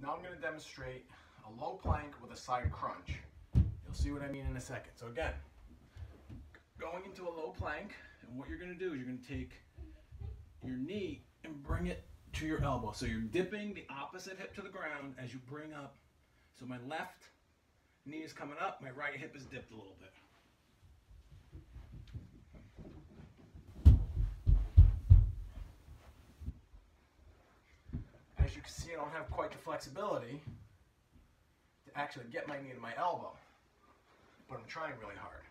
Now I'm gonna demonstrate a low plank with a side crunch. You'll see what I mean in a second. So again, going into a low plank, and what you're gonna do is you're gonna take your knee and bring it to your elbow. So you're dipping the opposite hip to the ground as you bring up. So my left knee is coming up, my right hip is dipped a little bit. You can see, I don't have quite the flexibility to actually get my knee to my elbow, but I'm trying really hard.